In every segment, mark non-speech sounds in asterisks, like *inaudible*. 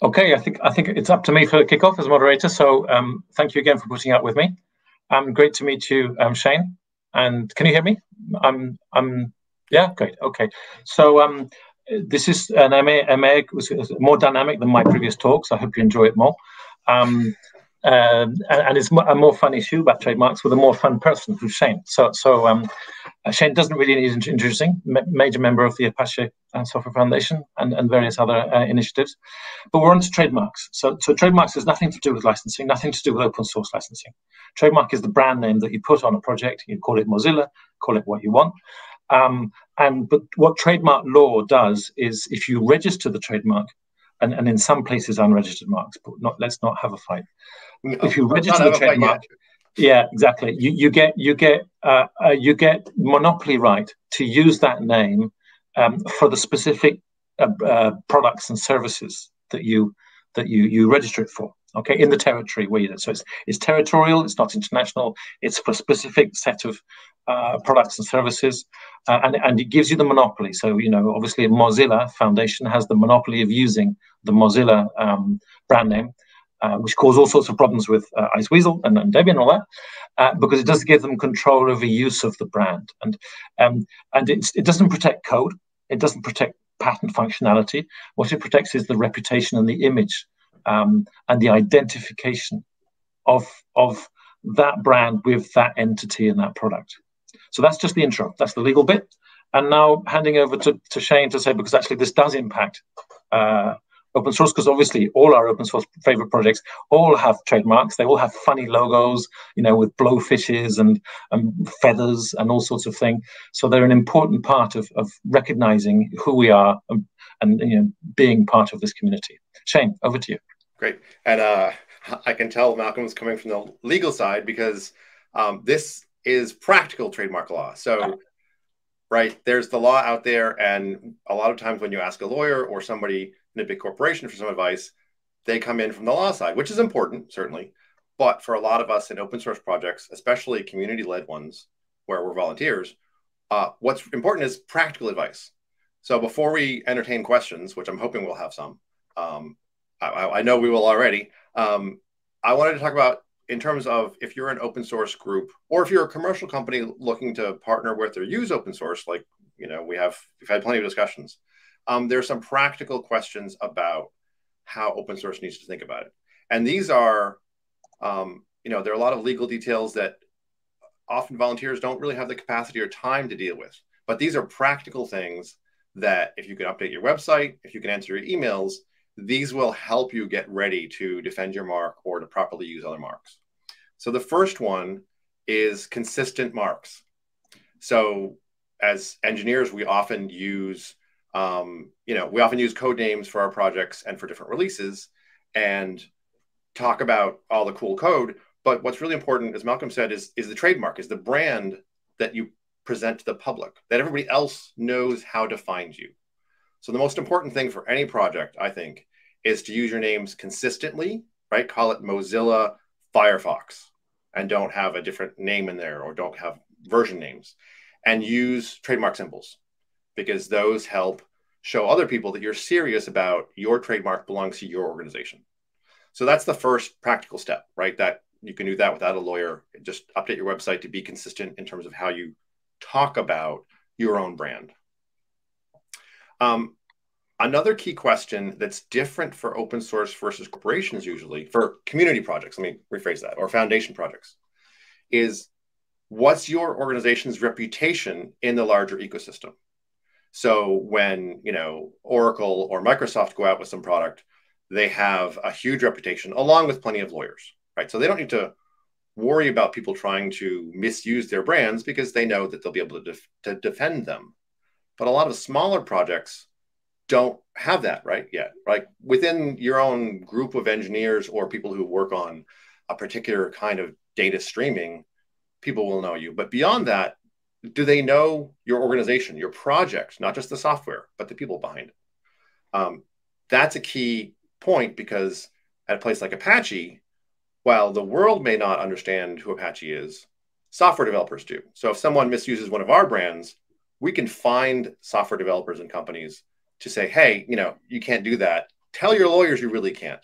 Okay, I think I think it's up to me for the kickoff as moderator. So um, thank you again for putting up with me. Um, great to meet you, um, Shane. And can you hear me? I'm I'm yeah, great. Okay, so um, this is an AMA, AMA was more dynamic than my previous talks. I hope you enjoy it more. Um, um, and, it's a more fun issue about trademarks with a more fun person who's Shane. So, so um, uh, Shane doesn't really need introducing, major member of the Apache uh, Software Foundation and, and various other uh, initiatives. But we're on to trademarks. So, so trademarks has nothing to do with licensing, nothing to do with open source licensing. Trademark is the brand name that you put on a project. You call it Mozilla, call it what you want. Um, and but what trademark law does is, if you register the trademark, and, and in some places unregistered marks, but not let's not have a fight if you register the trademark, yeah, exactly. You you get you get uh, uh, you get monopoly right to use that name um, for the specific uh, uh, products and services that you that you you register it for. Okay, in the territory where you so it's it's territorial. It's not international. It's for a specific set of uh, products and services, uh, and and it gives you the monopoly. So you know, obviously, Mozilla Foundation has the monopoly of using the Mozilla um, brand name uh, which cause all sorts of problems with uh, Iceweasel and, and Debian and all that, uh, because it does give them control over use of the brand, and um, and it doesn't protect code, it doesn't protect patent functionality. What it protects is the reputation and the image um, and the identification of of that brand with that entity and that product. So that's just the intro. That's the legal bit. And now handing over to, to Shane to say, because actually this does impact uh, open source because obviously all our open source favorite projects all have trademarks. They all have funny logos you know with blowfishes and, and feathers and all sorts of thing. So they're an important part of, of recognizing who we are and, and you know being part of this community. Shane over to you. Great. And uh, i can tell malcolm's coming from the legal side because um, this is practical trademark law. So right there's the law out there and a lot of times when you ask a lawyer or somebody in a big corporation for some advice, they come in from the law side, which is important, certainly. But for a lot of us in open source projects, especially community led ones where we're volunteers, uh, what's important is practical advice. So before we entertain questions, which I'm hoping we'll have some, um, I, I, know we will already, um, I wanted to talk about in terms of if you're an open source group or if you're a commercial company looking to partner with or use open source, like, you know, we have, we've had plenty of discussions um, there are some practical questions about how open source needs to think about it. And these are, um, you know, there are a lot of legal details that often volunteers don't really have the capacity or time to deal with. But these are practical things that if you can update your website, if you can answer your emails, these will help you get ready to defend your mark or to properly use other marks. So the first one is consistent marks. So as engineers, we often use um, you know, we often use code names for our projects and for different releases and talk about all the cool code. But what's really important, as Malcolm said, is, is the trademark, is the brand that you present to the public, that everybody else knows how to find you. So the most important thing for any project, I think, is to use your names consistently, right? Call it Mozilla Firefox and don't have a different name in there or don't have version names and use trademark symbols because those help show other people that you're serious about your trademark belongs to your organization. So that's the first practical step, right? That you can do that without a lawyer. Just update your website to be consistent in terms of how you talk about your own brand. Um, another key question that's different for open source versus corporations, usually for community projects, let me rephrase that, or foundation projects, is what's your organization's reputation in the larger ecosystem? So when you know Oracle or Microsoft go out with some product, they have a huge reputation along with plenty of lawyers, right? So they don't need to worry about people trying to misuse their brands because they know that they'll be able to, def- to defend them. But a lot of smaller projects don't have that right yet. Like within your own group of engineers or people who work on a particular kind of data streaming, people will know you. But beyond that, do they know your organization, your project, not just the software, but the people behind it? Um, that's a key point because at a place like Apache, while the world may not understand who Apache is, software developers do. So if someone misuses one of our brands, we can find software developers and companies to say, hey, you know, you can't do that. tell your lawyers you really can't.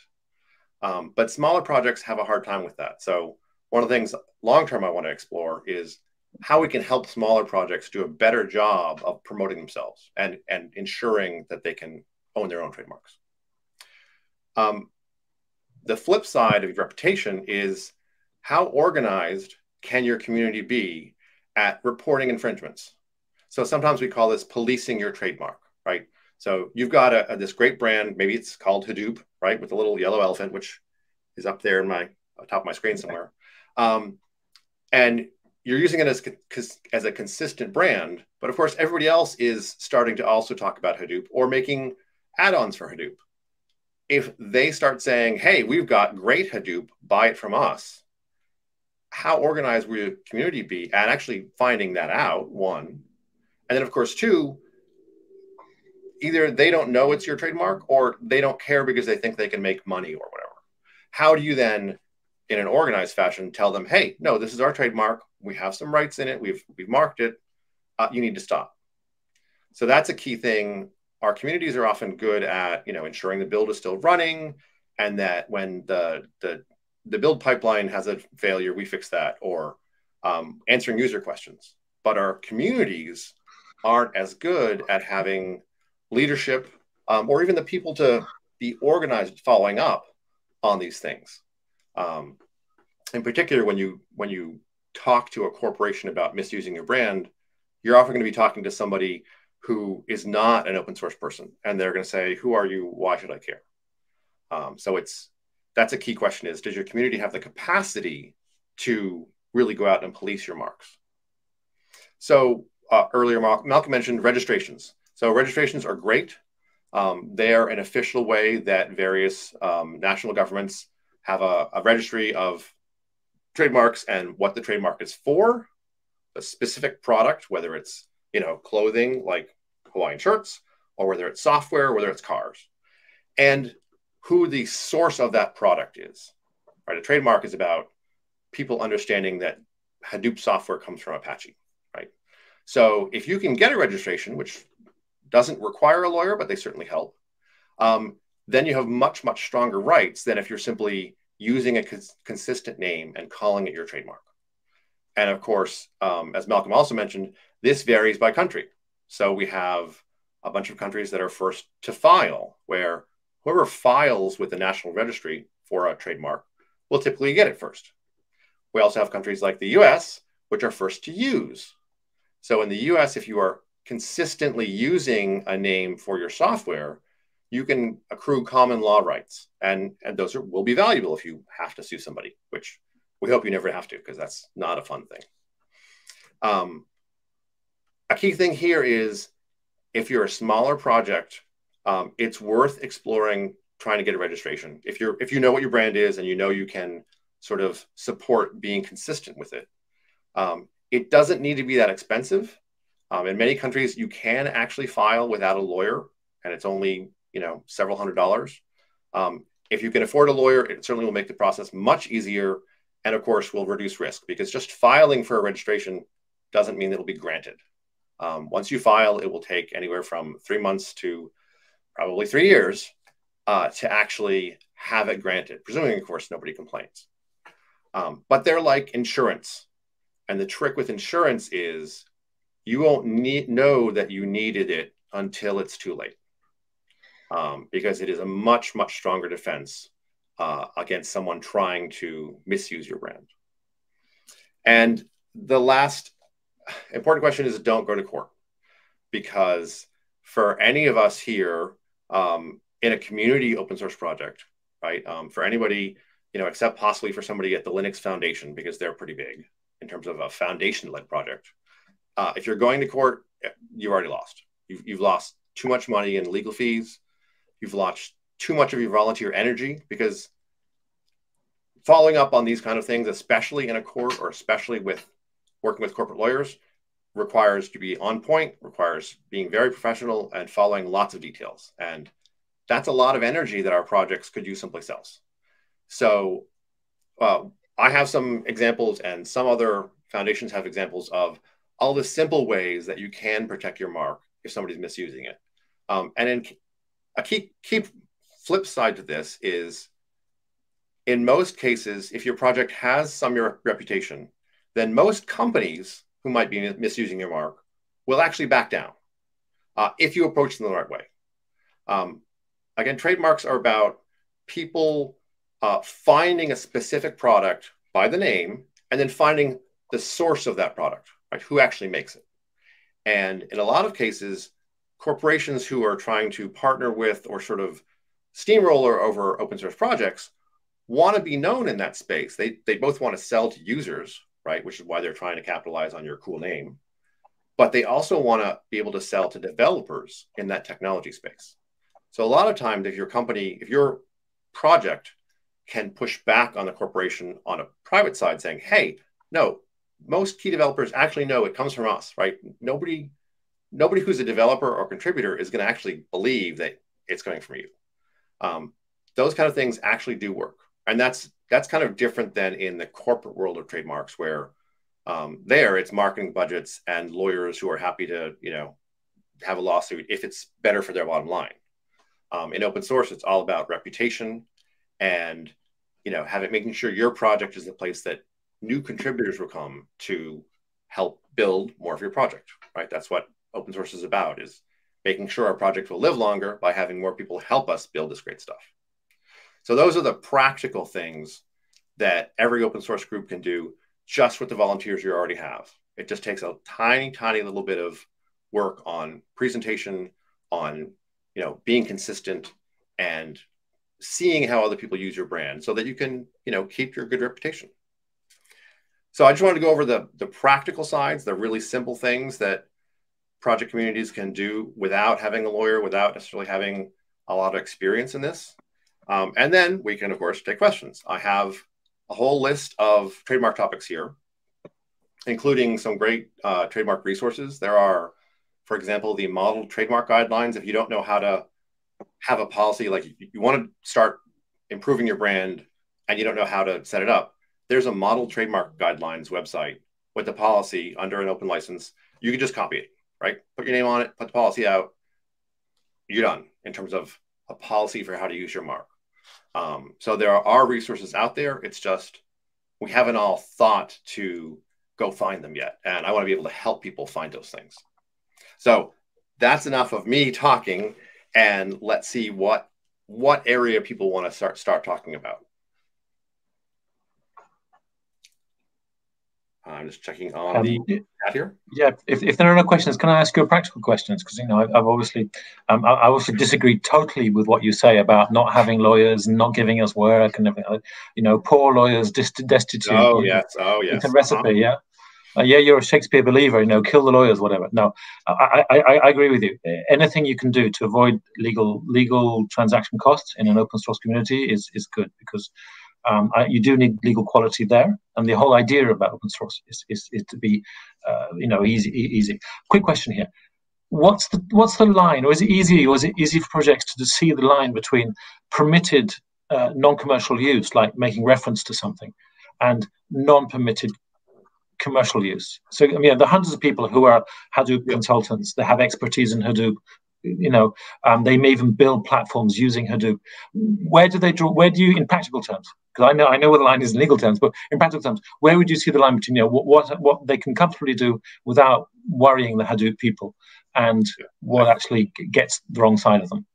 Um, but smaller projects have a hard time with that. So one of the things long term I want to explore is how we can help smaller projects do a better job of promoting themselves and, and ensuring that they can own their own trademarks. Um, the flip side of your reputation is how organized can your community be at reporting infringements? So sometimes we call this policing your trademark, right? So you've got a, a, this great brand, maybe it's called Hadoop, right, with a little yellow elephant, which is up there in my top of my screen somewhere. Um, and you're using it as, as a consistent brand, but of course, everybody else is starting to also talk about Hadoop or making add-ons for Hadoop. If they start saying, "Hey, we've got great Hadoop, buy it from us," how organized will your community be? And actually finding that out, one, and then of course, two, either they don't know it's your trademark or they don't care because they think they can make money or whatever. How do you then, in an organized fashion, tell them, "Hey, no, this is our trademark. We have some rights in it. We've we've marked it. Uh, you need to stop." So that's a key thing our communities are often good at you know ensuring the build is still running and that when the the, the build pipeline has a failure we fix that or um, answering user questions but our communities aren't as good at having leadership um, or even the people to be organized following up on these things um, in particular when you when you talk to a corporation about misusing your brand you're often going to be talking to somebody who is not an open source person and they're going to say who are you? Why should i care? Um, so it's that's a key question is does your community have the capacity to really go out and police your marks? So uh, earlier malcolm mentioned registrations. So registrations are great. Um, they are an official way that various um, national governments have a, a registry of trademarks and what the trademark is for a specific product whether it's you know, clothing like Hawaiian shirts, or whether it's software, whether it's cars, and who the source of that product is. Right, a trademark is about people understanding that Hadoop software comes from Apache. Right, so if you can get a registration, which doesn't require a lawyer, but they certainly help, um, then you have much much stronger rights than if you're simply using a cons- consistent name and calling it your trademark. And of course, um, as Malcolm also mentioned, this varies by country. So we have a bunch of countries that are first to file, where whoever files with the National Registry for a trademark will typically get it first. We also have countries like the US, which are first to use. So in the US, if you are consistently using a name for your software, you can accrue common law rights. And, and those are, will be valuable if you have to sue somebody, which we hope you never have to, because that's not a fun thing. Um, a key thing here is if you're a smaller project, um, it's worth exploring trying to get a registration. If you're if you know what your brand is and you know you can sort of support being consistent with it, um, it doesn't need to be that expensive. Um, in many countries, you can actually file without a lawyer, and it's only you know several hundred dollars. Um, if you can afford a lawyer, it certainly will make the process much easier, and of course, will reduce risk because just filing for a registration doesn't mean it'll be granted. Um, once you file, it will take anywhere from three months to probably three years uh, to actually have it granted, presuming, of course, nobody complains. Um, but they're like insurance. And the trick with insurance is you won't need, know that you needed it until it's too late. Um, because it is a much, much stronger defense uh, against someone trying to misuse your brand. And the last important question is don't go to court because for any of us here um, in a community open source project, right? Um, for anybody, you know, except possibly for somebody at the Linux Foundation because they're pretty big in terms of a foundation-led project. Uh, if you're going to court, you've already lost. You've, you've lost too much money in legal fees. You've lost too much of your volunteer energy because following up on these kind of things, especially in a court or especially with working with corporate lawyers requires to be on point, requires being very professional and following lots of details. And that's a lot of energy that our projects could use someplace else. So uh, I have some examples, and some other foundations have examples of all the simple ways that you can protect your mark if somebody's misusing it. Um, and in a key, key flip side to this is in most cases, if your project has some reputation, then most companies who might be misusing your mark will actually back down uh, if you approach them the right way. Um, again, trademarks are about people uh, finding a specific product by the name and then finding the source of that product, right? Who actually makes it. And in a lot of cases, corporations who are trying to partner with or sort of steamroller over open source projects want to be known in that space. They, they both want to sell to users, right? Which is why they're trying to capitalize on your cool name. But they also want to be able to sell to developers in that technology space. So a lot of times, if your company, if your project can push back on the corporation on a private side saying, hey, no, most key developers actually know it comes from us, right? Nobody, nobody who's a developer or contributor is going to actually believe that it's coming from you. Um, those kind of things actually do work, and that's that's kind of different than in the corporate world of trademarks, where um, there it's marketing budgets and lawyers who are happy to you know have a lawsuit if it's better for their bottom line. Um, in open source, it's all about reputation and you know having making sure your project is the place that new contributors will come to help build more of your project right that's what open source is about is making sure our project will live longer by having more people help us build this great stuff. So those are the practical things that every open source group can do just with the volunteers you already have. It just takes a tiny tiny little bit of work on presentation on you know being consistent and seeing how other people use your brand so that you can you know keep your good reputation. So i just wanted to go over the the practical sides the really simple things that project communities can do without having a lawyer without necessarily having a lot of experience in this. Um, and then we can of course take questions. I have a whole list of trademark topics here including some great uh, trademark resources. There are for example the model trademark guidelines. If you don't know how to have a policy like you, you want to start improving your brand and you don't know how to set it up, there's a model trademark guidelines website with the policy under an open license. You can just copy it, right? Put your name on it, put the policy out. You're done in terms of a policy for how to use your mark. Um, so there are resources out there. It's just we haven't all thought to go find them yet. And I want to be able to help people find those things. So that's enough of me talking and let's see what what area people want to start start talking about. I'm just checking on um, the chat here. Yeah, if, if there are no questions, can I ask you a practical questions? Because you know, I've, I've obviously, um, I, I, also disagree totally with what you say about not having lawyers and not giving us work and everything. You know, poor lawyers destitute. Oh yes, oh yes. It's a recipe, uh-huh. yeah uh, yeah, you're a Shakespeare believer, you know, kill the lawyers, whatever. No, I, I, I, agree with you. Anything you can do to avoid legal legal transaction costs in an open source community is is good because um, I, you do need legal quality there, and the whole idea about open source is is, is to be, uh, you know, easy easy. Quick question here: What's the what's the line, or is it easy, or is it easy for projects to see the line between permitted uh, non-commercial use, like making reference to something, and non-permitted commercial use. So I mean, the hundreds of people who are Hadoop yeah. consultants, they have expertise in Hadoop. You know, um, they may even build platforms using Hadoop. Where do they draw? Where do you, in practical terms? Because I know I know where the line is in legal terms, but in practical terms, where would you see the line between you know what what, what they can comfortably do without worrying the Hadoop people, and what actually gets the wrong side of them?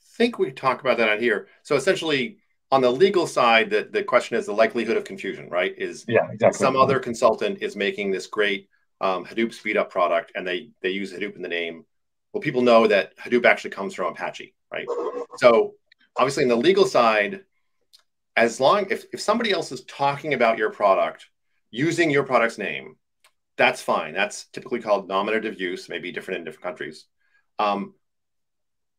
I think we talk about that on here. So essentially, on the legal side, the, the question is the likelihood of confusion, right? Is yeah, exactly. some other consultant is making this great um, Hadoop speed up product and they they use Hadoop in the name. Well, people know that Hadoop actually comes from Apache, right? So obviously, in the legal side, as long if, if somebody else is talking about your product using your product's name, that's fine. That's typically called nominative use, maybe different in different countries. Um,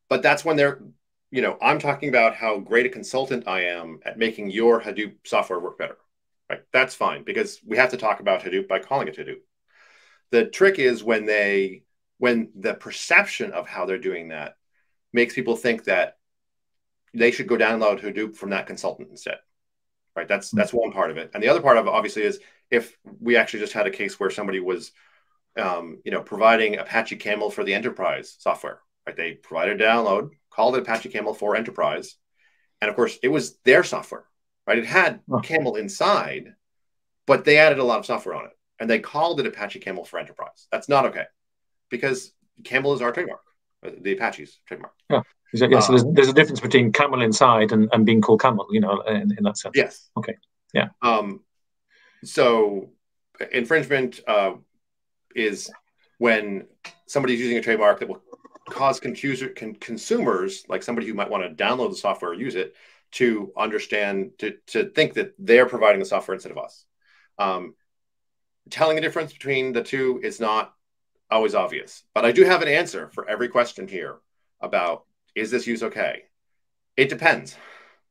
but that's when they're you know, I'm talking about how great a consultant I am at making your Hadoop software work better. Right? That's fine because we have to talk about Hadoop by calling it Hadoop. The trick is when they when the perception of how they're doing that makes people think that they should go download Hadoop from that consultant instead. Right? That's that's one part of it. And the other part of it obviously is if we actually just had a case where somebody was um, you know, providing Apache Camel for the enterprise software. Right? They provided a download, called it Apache Camel for Enterprise, and of course, it was their software, right? It had oh. Camel inside, but they added a lot of software on it, and they called it Apache Camel for Enterprise. That's not okay, because Camel is our trademark, uh, the Apache's trademark. Yeah. Yeah, so there's, uh, there's a difference between camel inside and, and being called camel, you know, in, in that sense. Yes. Okay. Yeah. Um, so infringement uh, is when somebody's using a trademark that will cause confuser, con- consumers, like somebody who might want to download the software or use it, to understand, to, to think that they're providing the software instead of us. Um, telling the difference between the two is not always obvious, but I do have an answer for every question here about is this use okay? It depends.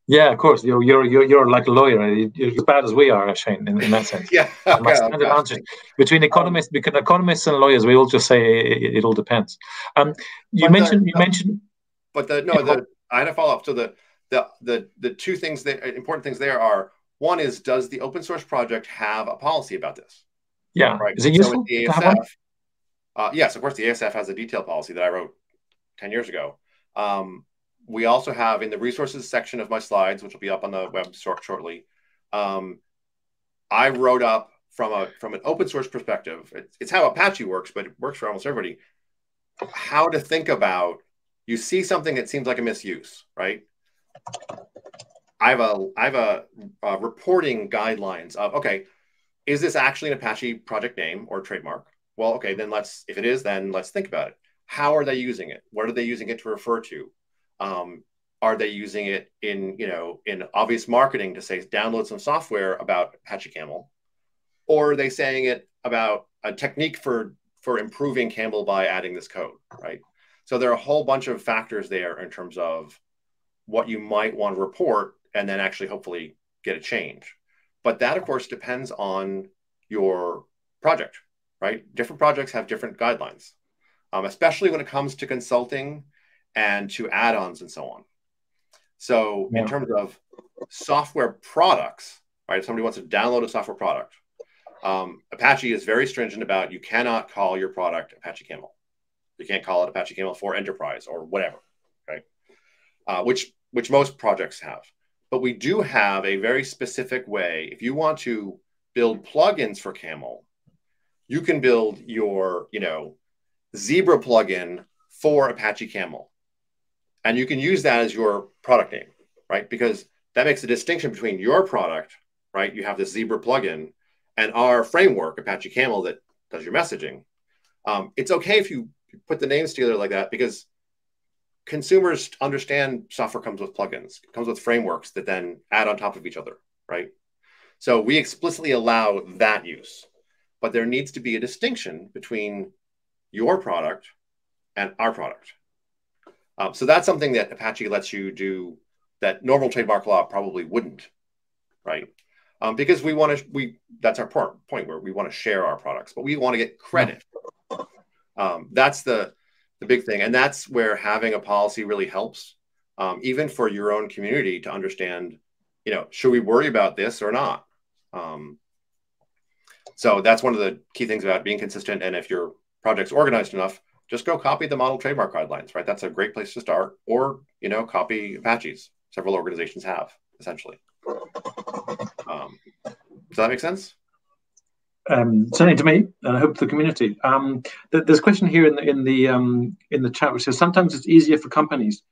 Yeah, of course. You're you're you're, you're like a lawyer. You're as bad as we are, Shane, in, in that *laughs* sense. yeah. Okay, Between um, economists, because economists and lawyers, we all just say it, it all depends. Um, you mentioned the, you uh, mentioned, but the no, yeah, the, I had a follow up. So the the the the two things that uh, important things there are one is does the open source project have a policy about this? Yeah. Right. Is it useful? So ASF, uh, yes, of course, the ASF has a detailed policy that I wrote ten years ago. Um, we also have in the resources section of my slides, which will be up on the web short, shortly. Um, I wrote up from a from an open source perspective. It's, it's how Apache works, but it works for almost everybody. How to think about you see something that seems like a misuse, right? I have a I have a, a reporting guidelines of okay, is this actually an Apache project name or trademark? Well, okay, then let's if it is, then let's think about it. How are they using it? What are they using it to refer to? Um, are they using it in you know in obvious marketing to say download some software about Apache Camel, or are they saying it about a technique for for improving Camel by adding this code, right? So there are a whole bunch of factors there in terms of what you might want to report and then actually hopefully get a change. But that of course depends on your project, right? Different projects have different guidelines, um, especially when it comes to consulting and to add-ons and so on. So yeah. in terms of software products, right? If somebody wants to download a software product, um, Apache is very stringent about you cannot call your product Apache Camel. You can't call it Apache Camel for Enterprise or whatever, right? Uh, which which most projects have. But we do have a very specific way. If you want to build plugins for Camel, you can build your, you know, Zebra plugin for Apache Camel. And you can use that as your product name, right? Because that makes a distinction between your product, right? You have this Zebra plugin and our framework, Apache Camel, that does your messaging. Um, it's okay if you put the names together like that because consumers understand software comes with plugins, comes with frameworks that then add on top of each other, right? So we explicitly allow that use, but there needs to be a distinction between your product and our product. Um, so that's something that Apache lets you do that normal trademark law probably wouldn't, right? Um, because we want to, we that's our point where we want to share our products, but we want to get credit. Um, that's the the big thing, and that's where having a policy really helps, um, even for your own community to understand, you know, should we worry about this or not? Um, so that's one of the key things about being consistent. And if your project's organized enough, just go copy the model trademark guidelines, right? That's a great place to start. Or, you know, copy Apache's. Several organizations have, essentially. Um, does that make sense? Um, certainly to me, and I hope the community. Um, there's a question here in the in the um, in the chat which says sometimes it's easier for companies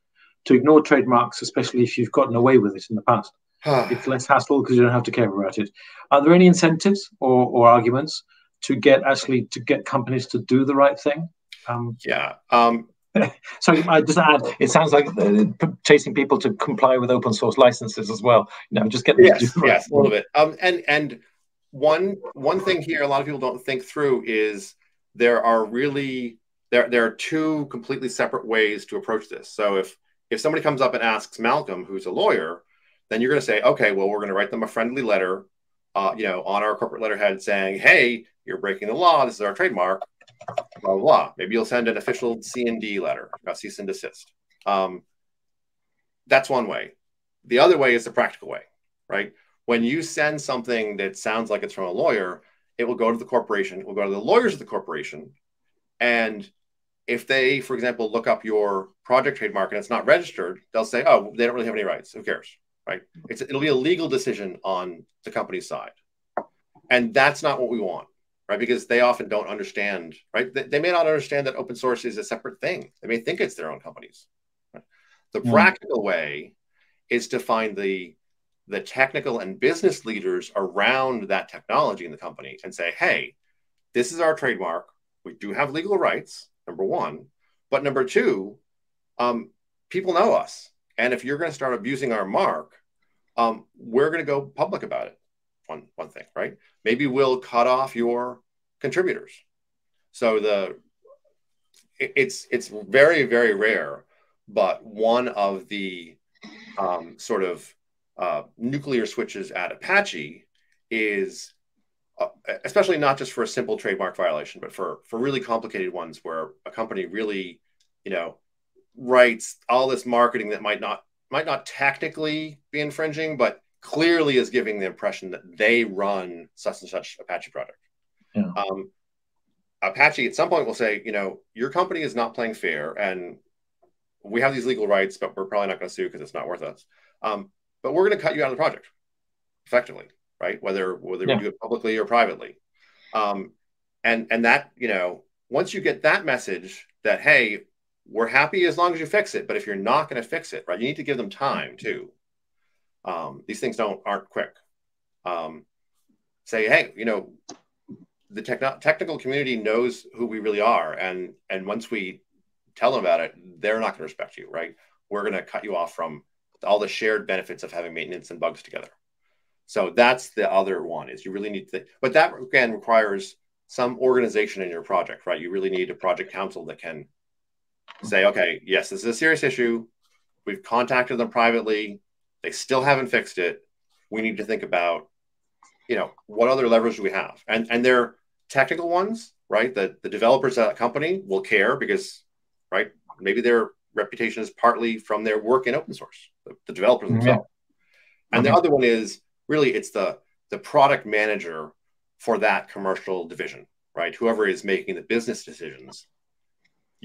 to ignore trademarks, especially if you've gotten away with it in the past. It's less hassle because you don't have to care about it. Are there any incentives or, or arguments to get actually to get companies to do the right thing? Um, yeah. Um, *laughs* so I just add, it sounds like uh, chasing people to comply with open source licenses as well. You know, just get them yes, to do yes, a little bit. Um, and and one one thing here, a lot of people don't think through is there are really there there are two completely separate ways to approach this. So if if somebody comes up and asks Malcolm, who's a lawyer, then you're going to say, okay, well, we're going to write them a friendly letter, uh, you know, on our corporate letterhead saying, hey, you're breaking the law. This is our trademark blah, blah, blah. Maybe you'll send an official C&D letter, a cease and desist. Um, that's one way. The other way is the practical way, right? When you send something that sounds like it's from a lawyer, it will go to the corporation, it will go to the lawyers of the corporation, and if they, for example, look up your project trademark and it's not registered, they'll say, "Oh, they don't really have any rights. Who cares?" Right? It's it'll be a legal decision on the company's side, and that's not what we want, right? Because they often don't understand, right? They, they may not understand that open source is a separate thing. They may think it's their own companies. Right? The mm. practical way is to find the the technical and business leaders around that technology in the company and say, "Hey, this is our trademark. We do have legal rights." number one. But number two, um, people know us. And if you're going to start abusing our mark, um, we're going to go public about it. One, one thing, right? Maybe we'll cut off your contributors. So the it's it's very very rare, but one of the um, sort of uh, nuclear switches at Apache is uh, especially not just for a simple trademark violation, but for for really complicated ones where a company really, you know, writes all this marketing that might not might not technically be infringing, but clearly is giving the impression that they run such and such Apache product. Yeah. Um, Apache at some point will say, you know, your company is not playing fair, and we have these legal rights, but we're probably not going to sue because it's not worth us. Um, but we're going to cut you out of the project, effectively right? Whether whether yeah. we do it publicly or privately, um, and and that you know once you get that message that hey we're happy as long as you fix it, but if you're not going to fix it, right, you need to give them time too. Um, these things don't aren't quick. Um, say hey you know the techno- technical community knows who we really are and and once we tell them about it they're not going to respect you right we're going to cut you off from all the shared benefits of having maintenance and bugs together so that's the other one is you really need to, but that again requires some organization in your project, right? You really need a project council that can say, okay, yes, this is a serious issue. We've contacted them privately. They still haven't fixed it. We need to think about, you know, what other levers do we have? And and they're technical ones, right? That the developers at that company will care because, right? Maybe their reputation is partly from their work in open source, the, the developers mm-hmm. themselves. And the other one is really it's the the product manager for that commercial division, right? Whoever is making the business decisions,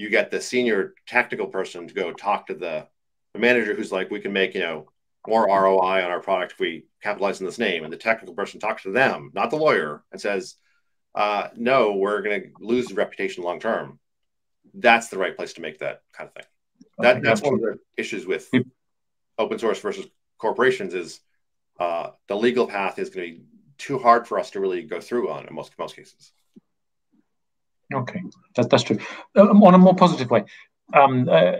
you get the senior technical person to go talk to the, the manager who's like, we can make, you know, more ROI on our product if we capitalize on this name. And the technical person talks to them, not the lawyer, and says, uh, no, we're going to lose the reputation long term. That's the right place to make that kind of thing. That, that's one of the issues with open source versus corporations is uh, the legal path is going to be too hard for us to really go through on in most most cases. Okay, that, that's true. Um, on a more positive way, um, uh,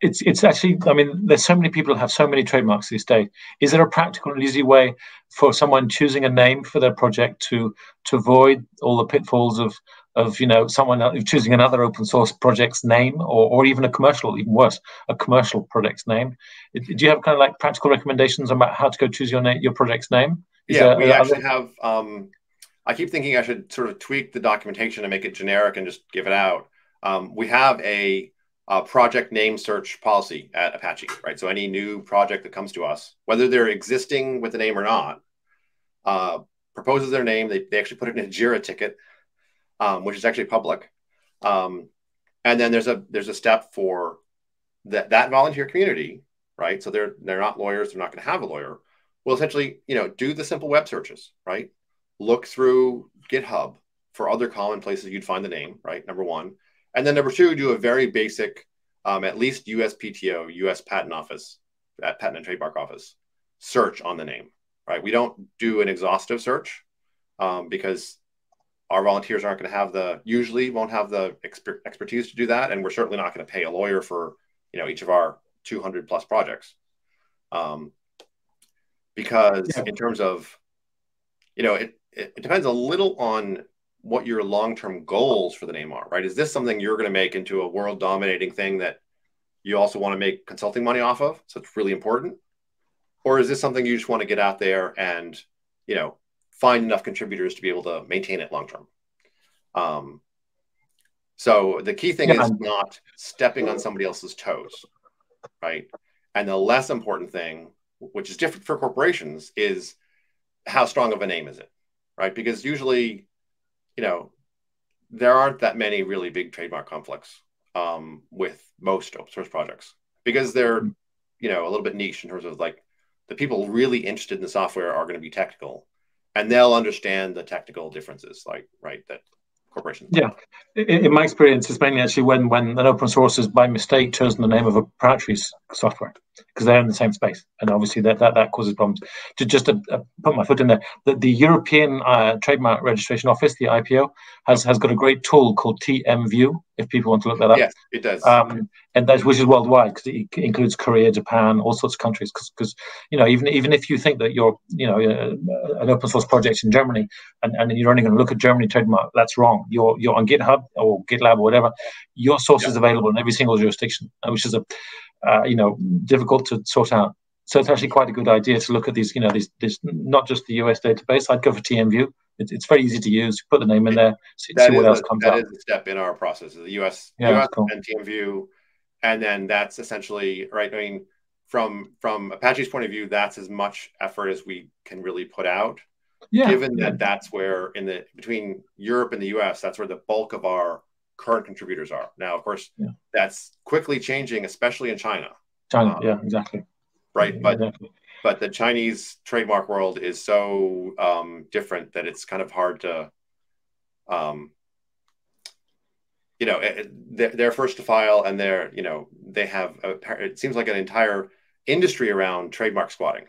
it's it's actually. I mean, there's so many people have so many trademarks these days. Is there a practical and easy way for someone choosing a name for their project to to avoid all the pitfalls of of you know someone choosing another open source project's name or, or even a commercial even worse a commercial project's name do you have kind of like practical recommendations about how to go choose your name your project's name Is yeah there, we actually other... have um, i keep thinking i should sort of tweak the documentation and make it generic and just give it out um, we have a, a, project name search policy at apache right so any new project that comes to us whether they're existing with the name or not uh, proposes their name they, they actually put it in a jira ticket um, which is actually public. Um, and then there's a there's a step for that that volunteer community, right? So they're they're not lawyers. They're not going to have a lawyer. Will essentially, you know, do the simple web searches, right? Look through GitHub for other common places you'd find the name, right? Number one, and then number two, do a very basic, um, at least USPTO, U.S. Patent Office, at Patent and Trademark Office, search on the name, right? We don't do an exhaustive search um, because our volunteers aren't going to have the usually won't have the exper- expertise to do that and we're certainly not going to pay a lawyer for you know each of our 200 plus projects um, because yeah. in terms of you know it, it, it depends a little on what your long-term goals for the name are right is this something you're going to make into a world dominating thing that you also want to make consulting money off of so it's really important or is this something you just want to get out there and you know find enough contributors to be able to maintain it long term. Um, so the key thing yeah. is not stepping on somebody else's toes, right? And the less important thing, which is different for corporations, is how strong of a name is it, right? Because usually, you know, there aren't that many really big trademark conflicts um, with most open source projects because they're mm-hmm. you know a little bit niche in terms of like the people really interested in the software are going to be technical and they'll understand the technical differences like right that corporations yeah in, in, my experience it's mainly actually when when an open source is by mistake chosen the name of a proprietary software because they're in the same space, and obviously that that, that causes problems. To just uh, uh, put my foot in there, the, the European uh, Trademark Registration Office, the IPO, has has got a great tool called TMView. If people want to look that up, yes, it does, um, and that which is worldwide because it includes Korea, Japan, all sorts of countries. Because you know, even even if you think that you're you know uh, an open source project in Germany, and, and you're only going to look at Germany trademark, that's wrong. You're you're on GitHub or GitLab or whatever. Your source yeah. is available in every single jurisdiction, which is a uh, you know, difficult to sort out. So it's actually quite a good idea to look at these, you know, these, this not just the US database. I'd go for TMView. It's, it's very easy to use. Put the name in there, see, see what else comes that up. That is a step in our process. Of the US, yeah, US cool. and TMView, and then that's essentially right. I mean, from from Apache's point of view, that's as much effort as we can really put out. Yeah, given that that's where in the between Europe and the US, that's where the bulk of our current contributors are. Now, of course, yeah. that's quickly changing, especially in China. China, um, yeah, exactly. Right, but exactly. but the Chinese trademark world is so um, different that it's kind of hard to, um, you know, it, they're, they're first to file, and they're you know they have a, it seems like an entire industry around trademark squatting.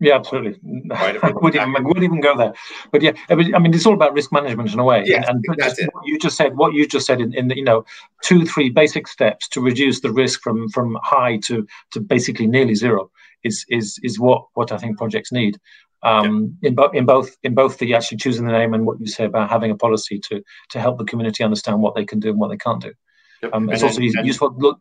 Yeah, absolutely. *laughs* Right, I would even, would even go there, but yeah, I mean, it's all about risk management in a way. Yeah, and, and just, what you just said, what you just said in, in the, you know, two, three basic steps to reduce the risk from from high to to basically nearly zero is is is what what I think projects need. Um, yeah. in both in both in both the actually choosing the name and what you say about having a policy to to help the community understand what they can do and what they can't do. Yep. Um, it's and also then, useful. Look,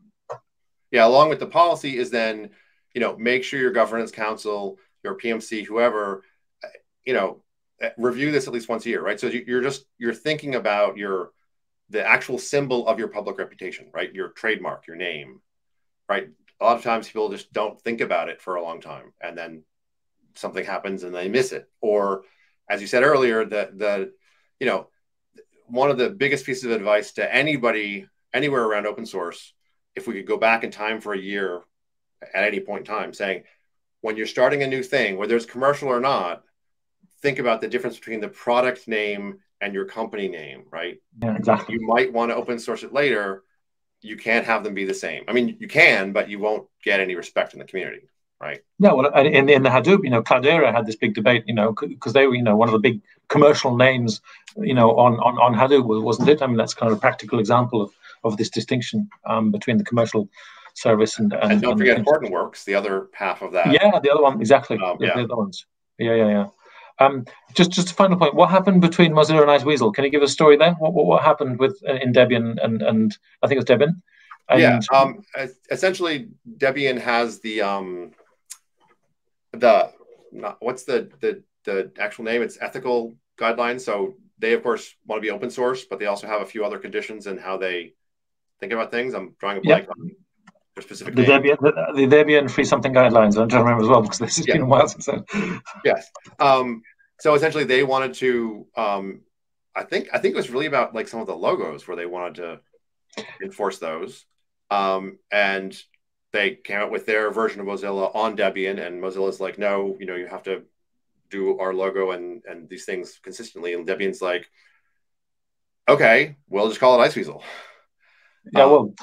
yeah, along with the policy is then you know make sure your governance council your PMC, whoever, uh, you know, uh, review this at least once a year, right? So you're just you're thinking about your the actual symbol of your public reputation, right? Your trademark, your name, right? A lot of times people just don't think about it for a long time, and then something happens and they miss it. Or, as you said earlier, the the you know one of the biggest pieces of advice to anybody anywhere around open source, if we could go back in time for a year at any point in time, saying when you're starting a new thing, whether it's commercial or not, think about the difference between the product name and your company name, right? Yeah, exactly. You might want to open source it later. You can't have them be the same. I mean, you can, but you won't get any respect in the community, right? Yeah, well, in, in the Hadoop, you know, Cloudera had this big debate, you know, because they were, you know, one of the big commercial names, you know, on on, on Hadoop, wasn't it? I mean, that's kind of a practical example of of this distinction um, between the commercial service and and, and don't and forget Hortonworks, the other half of that. Yeah, the other one exactly. Um, yeah. The other ones. Yeah, yeah, yeah. Um, just just a final point. What happened between Mozilla and Iceweasel? Can you give a story there? What what, what happened with uh, in Debian and and I think it's Debian. And, yeah. Um, essentially, Debian has the um, the not, what's the the the actual name? It's ethical guidelines. So they of course want to be open source, but they also have a few other conditions in how they think about things. I'm drawing a blank yep. on specific the Debian, the, the Debian free something guidelines. I'm trying to remember as well because this has yeah. been a while since then. yes. Um, so essentially, they wanted to. Um, I think I think it was really about like some of the logos where they wanted to enforce those, um, and they came out with their version of Mozilla on Debian, and Mozilla's like, no, you know, you have to do our logo and and these things consistently, and Debian's like, okay, we'll just call it Iceweasel. Yeah, well, um,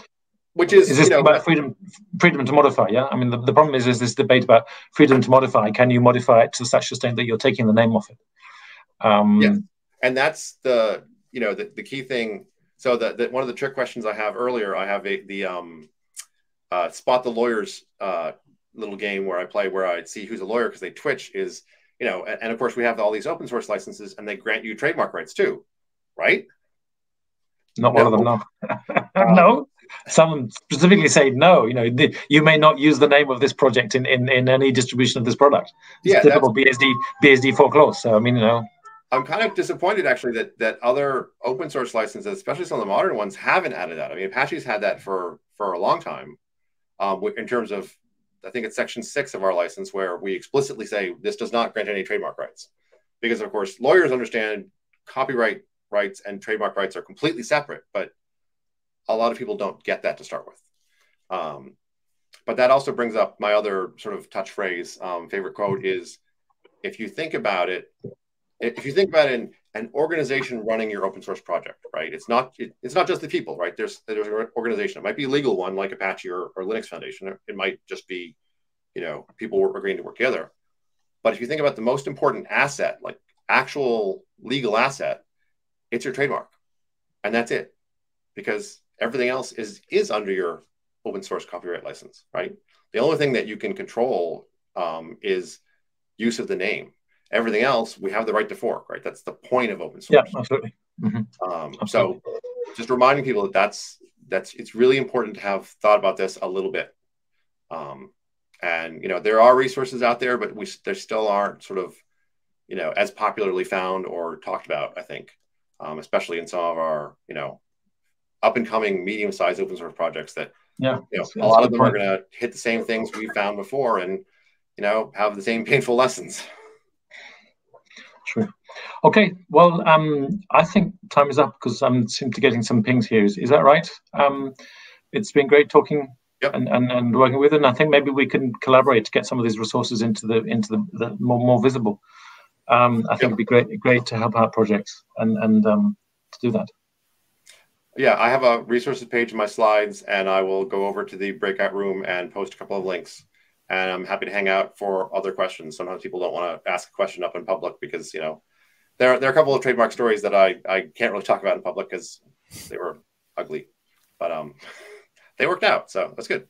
which is, is this you know, about freedom freedom to modify yeah? I mean the, the problem is is this debate about freedom to modify. Can you modify it to such a extent that you're taking the name off it? Um yeah. And that's the you know the, the key thing. So that the, one of the trick questions i have earlier i have a, the um uh, spot the lawyers uh, little game where i play where i see who's a lawyer because they twitch is you know and, and of course we have all these open source licenses and they grant you trademark rights too right? Not no. one of them no. *laughs* No some specifically say no. You know, you may not use the name of this project in, in, in any distribution of this product. It's yeah, typical BSD BSD four clause. So I mean, you know. I'm kind of disappointed actually that that other open source licenses, especially some of the modern ones, haven't added that. I mean, Apache's had that for for a long time, um, in terms of I think it's section six of our license where we explicitly say this does not grant any trademark rights, because of course lawyers understand copyright rights and trademark rights are completely separate, but a lot of people don't get that to start with. Um, but that also brings up my other sort of touch phrase, um, favorite quote is if you think about it, if you think about in an organization running your open source project, right? It's not it, it's not just the people, right? There's there's an organization. It might be a legal one like Apache or, or Linux Foundation. It might just be, you know, people agreeing to work together. But if you think about the most important asset, like actual legal asset, it's your trademark, and that's it, because everything else is is under your open source copyright license, right? The only thing that you can control um, is use of the name. Everything else, we have the right to fork, right? That's the point of open source. Yeah, absolutely. Mm-hmm. Um, absolutely. So, just reminding people that that's that's it's really important to have thought about this a little bit. Um, and you know, there are resources out there, but we there still aren't sort of you know as popularly found or talked about. I think, um, especially in some of our you know up and coming medium sized open source projects that yeah. you know, a lot of them point. are going to hit the same things we found before and you know have the same *laughs* painful lessons. True. Okay well um i think time is up because i'm seem to getting some pings here. Is, is that right? Um it's been great talking yep. and, and and working with it and i think maybe we can collaborate to get some of these resources into the into the, the more, more visible. Um i think yep. it'd be great great to help out projects and and um to do that yeah, I have a resources page in my slides, and I will go over to the breakout room and post a couple of links. And I'm happy to hang out for other questions. Sometimes people don't want to ask a question up in public because you know there there are a couple of trademark stories that I I can't really talk about in public because they were ugly, but um *laughs* they worked out, so that's good.